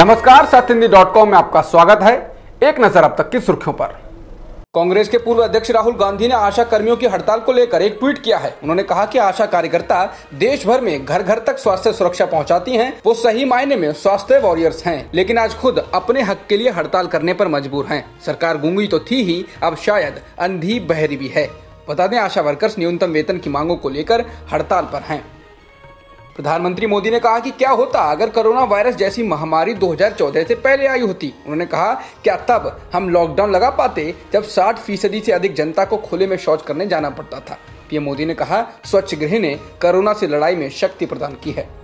नमस्कार सत्य Hindi dot com में आपका स्वागत है। एक नज़र अब तक की सुर्खियों पर। कांग्रेस के पूर्व अध्यक्ष राहुल गांधी ने आशा कर्मियों की हड़ताल को लेकर एक ट्वीट किया है। उन्होंने कहा कि आशा कार्यकर्ता देश भर में घर घर तक स्वास्थ्य सुरक्षा पहुंचाती हैं। वो सही मायने में स्वास्थ्य वॉरियर्स हैं, लेकिन आज खुद अपने हक के लिए हड़ताल करने पर मजबूर हैं। सरकार गूँगी तो थी ही, अब शायद अंधी बहरी भी है। बता दें, आशा वर्कर्स न्यूनतम वेतन की मांगों को लेकर हड़ताल पर हैं। प्रधानमंत्री मोदी ने कहा कि क्या होता अगर कोरोना वायरस जैसी महामारी 2014 से पहले आई होती? उन्होंने कहा, क्या तब हम लॉकडाउन लगा पाते जब 60 फ़ीसदी से अधिक जनता को खुले में शौच करने जाना पड़ता था? पीएम मोदी ने कहा, स्वच्छ गृह ने कोरोना से लड़ाई में शक्ति प्रदान की है।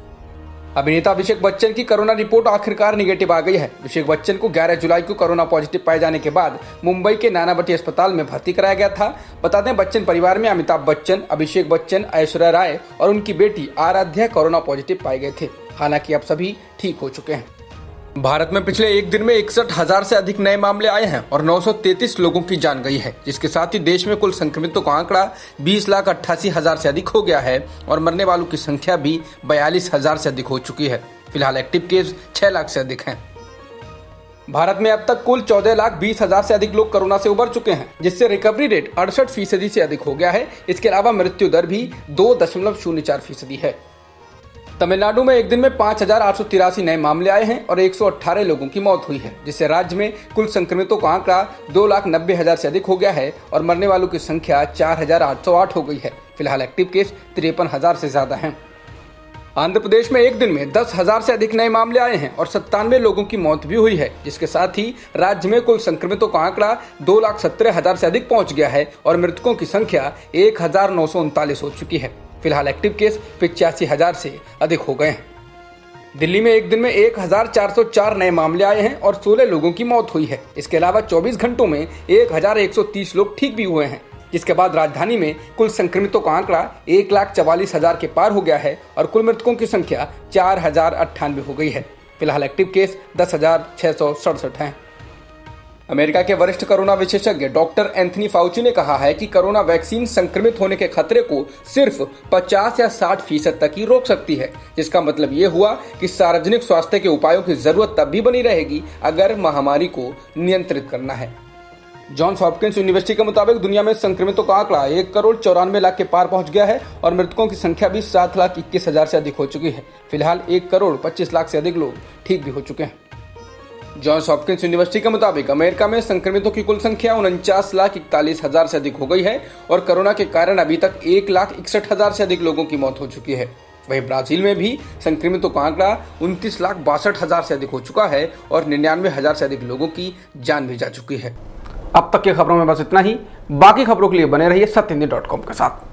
अभिनेता अभिषेक बच्चन की कोरोना रिपोर्ट आखिरकार निगेटिव आ गई है। अभिषेक बच्चन को 11 जुलाई को कोरोना पॉजिटिव पाए जाने के बाद मुंबई के नानावटी अस्पताल में भर्ती कराया गया था। बता दें, बच्चन परिवार में अमिताभ बच्चन, अभिषेक बच्चन, ऐश्वर्या राय और उनकी बेटी आराध्या कोरोना पॉजिटिव पाए गए थे। हालाँकि अब सभी ठीक हो चुके हैं। भारत में पिछले एक दिन में इकसठ हज़ार से अधिक नए मामले आए हैं और 933 लोगों की जान गई है, जिसके साथ ही देश में कुल संक्रमितों का आंकड़ा बीस लाख अट्ठासी हज़ार से अधिक हो गया है और मरने वालों की संख्या भी बयालीस हज़ार से अधिक हो चुकी है। फ़िलहाल एक्टिव केस छह लाख से अधिक हैं। भारत में अब तक कुल चौदह लाख बीस हज़ार से अधिक लोग कोरोना से उबर चुके हैं, जिससे रिकवरी रेट अड़सठ फ़ीसदी से अधिक हो गया है। इसके अलावा मृत्यु दर भी दो दशमलव शून्य चार फ़ीसदी है। तमिलनाडु में एक दिन में पाँच हज़ार आठ सौ तिरासी नए मामले आए हैं और 118 लोगों की मौत हुई है, जिससे राज्य में कुल संक्रमितों का आंकड़ा दो लाख नब्बे हज़ार से अधिक हो गया है और मरने वालों की संख्या चार हज़ार आठ सौ आठ हो गई है। फ़िलहाल एक्टिव केस तिरपन हज़ार से ज़्यादा हैं। आंध्र प्रदेश में एक दिन में दस हज़ार से अधिक नए मामले आए हैं और सत्तानवे लोगों की मौत भी हुई है, जिसके साथ ही राज्य में कुल संक्रमितों का आंकड़ा दो लाख सत्रह हज़ार से अधिक पहुँच गया है और मृतकों की संख्या एक हज़ार नौ सौ उनतालीस हो चुकी है। फ़िलहाल एक्टिव केस पिचासी हज़ार से अधिक हो गए हैं। दिल्ली में एक दिन में 1404 नए मामले आए हैं और 16 लोगों की मौत हुई है। इसके अलावा 24 घंटों में 1130 लोग ठीक भी हुए हैं। जिसके बाद राजधानी में कुल संक्रमितों का आंकड़ा एक लाख चवालीस हज़ार के पार हो गया है और कुल मृतकों की संख्या चार हज़ार अट्ठानवे हो गई है। फ़िलहाल एक्टिव केस दस हज़ार छह सौ सड़सठ है। अमेरिका के वरिष्ठ कोरोना विशेषज्ञ डॉक्टर एंथनी फाउची ने कहा है कि कोरोना वैक्सीन संक्रमित होने के खतरे को सिर्फ़ 50 या 60 फ़ीसद तक ही रोक सकती है, जिसका मतलब ये हुआ कि सार्वजनिक स्वास्थ्य के उपायों की ज़रूरत तब भी बनी रहेगी अगर महामारी को नियंत्रित करना है। जॉन्स हॉपकिंस यूनिवर्सिटी के मुताबिक दुनिया में संक्रमितों का आंकड़ा एक करोड़ चौरानवे लाख के पार पहुँच गया है और मृतकों की संख्या भी सात लाख इक्कीस हज़ार से अधिक हो चुकी है। फ़िलहाल एक करोड़ पच्चीस लाख से अधिक लोग ठीक भी हो चुके हैं। जॉन्स हॉपकिंस यूनिवर्सिटी के मुताबिक अमेरिका में संक्रमितों की कुल संख्या उनचास लाख इकतालीस हज़ार से अधिक हो गई है और कोरोना के कारण अभी तक एक लाख इकसठ हज़ार से अधिक लोगों की मौत हो चुकी है। वहीं ब्राज़ील में भी संक्रमितों का आंकड़ा उनतीस लाख बासठ हज़ार से अधिक हो चुका है और निन्यानवे हज़ार से अधिक लोगों की जान भी जा चुकी है। अब तक की खबरों में बस इतना ही। बाकी खबरों के लिए बने रहिए सत्य के साथ।